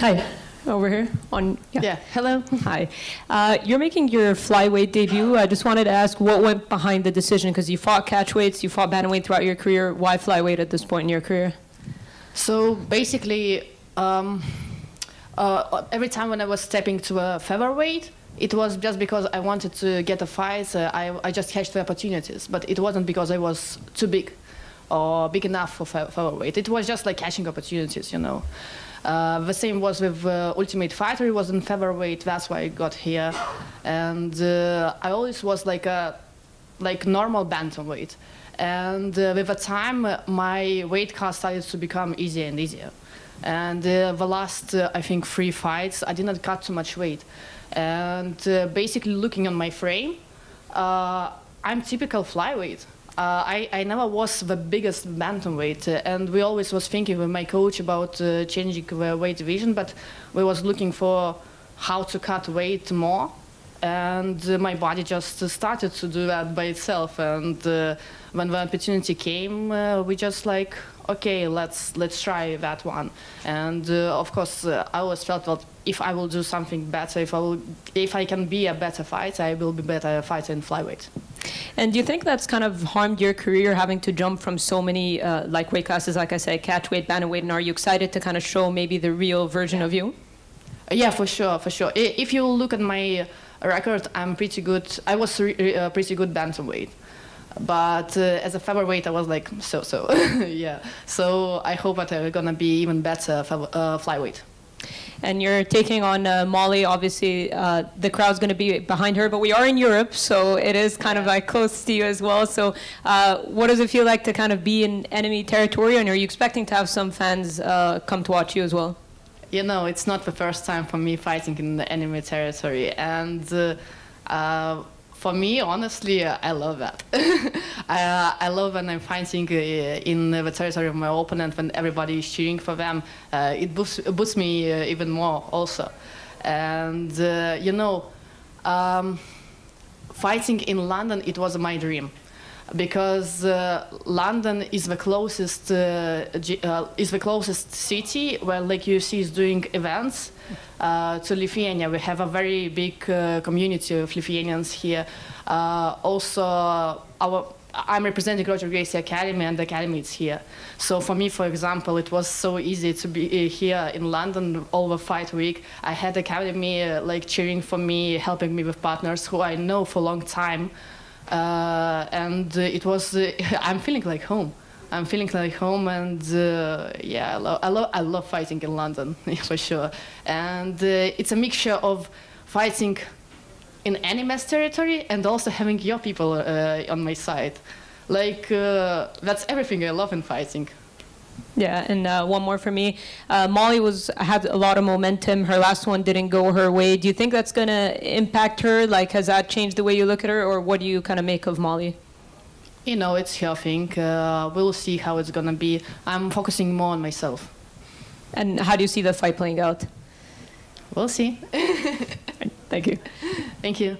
Hi, over here on. Yeah, hello. Hi. Uh, you're making your flyweight debut. I just wanted to ask what went behind the decision because you fought catchweights, you fought bantamweight throughout your career. Why flyweight at this point in your career? So basically, um, uh, every time when I was stepping to a featherweight, it was just because I wanted to get a fight. Uh, I, I just catch the opportunities, but it wasn't because I was too big or big enough for featherweight. It was just like catching opportunities, you know. Uh, the same was with uh, Ultimate Fighter. It was in featherweight. That's why I got here. And uh, I always was like a like normal bantamweight. And uh, with the time, uh, my weight class started to become easier and easier. And uh, the last, I think, three fights, I did not cut too much weight. And basically, looking on my frame, I'm typical flyweight. Uh, I, I never was the biggest bantamweight, uh, and we always was thinking with my coach about uh, changing the weight division, but we was looking for how to cut weight more, and uh, my body just started to do that by itself. And uh, when the opportunity came, uh, we just like, okay, let's let's try that one. And of course, I always felt that if I will do something better, if I will, if I can be a better fighter, I will be better fighter in flyweight. And do you think that's kind of harmed your career, having to jump from so many uh, like weight classes, like I said, catchweight, bantamweight, and are you excited to kind of show maybe the real version of you? Yeah, for sure, for sure. If you look at my record, I'm pretty good. I was uh, pretty good bantamweight, but uh, as a featherweight, I was like so-so. yeah. So I hope that I'm gonna be even better uh, flyweight and you're taking on uh, Molly. Obviously, uh, the crowd's going to be behind her, but we are in Europe, so it is kind of like close to you as well. So, uh, what does it feel like to kind of be in enemy territory, and are you expecting to have some fans uh, come to watch you as well? You know, it's not the first time for me fighting in the enemy territory, and uh, uh, for me, honestly, I love that. I, I love when I'm fighting uh, in the territory of my opponent when everybody is cheering for them. Uh, it boosts, boosts me uh, even more also. And, uh, you know, um, fighting in London, it was my dream because uh, London is the closest uh, is the closest city where like UFC is doing events uh, to Lithuania. We have a very big uh, community of Lithuanians here. Uh, also, our I'm representing Roger Gracie Academy, and the academy is here. So for me, for example, it was so easy to be here in London over fight week. I had the academy like cheering for me, helping me with partners who I know for a long time. Uh, and uh, it was uh, I'm feeling like home. I'm feeling like home, and uh, yeah, I, lo I, I love fighting in London for sure. And uh, it's a mixture of fighting in enemy's territory and also having your people uh, on my side. Like that's everything I love in fighting. Yeah, and uh, one more for me. Uh, Molly was had a lot of momentum. Her last one didn't go her way. Do you think that's going to impact her? Like, has that changed the way you look at her, or what do you kind of make of Molly? You know, it's her thing. Uh, we'll see how it's going to be. I'm focusing more on myself. And how do you see the fight playing out? We'll see. Thank you. Thank you.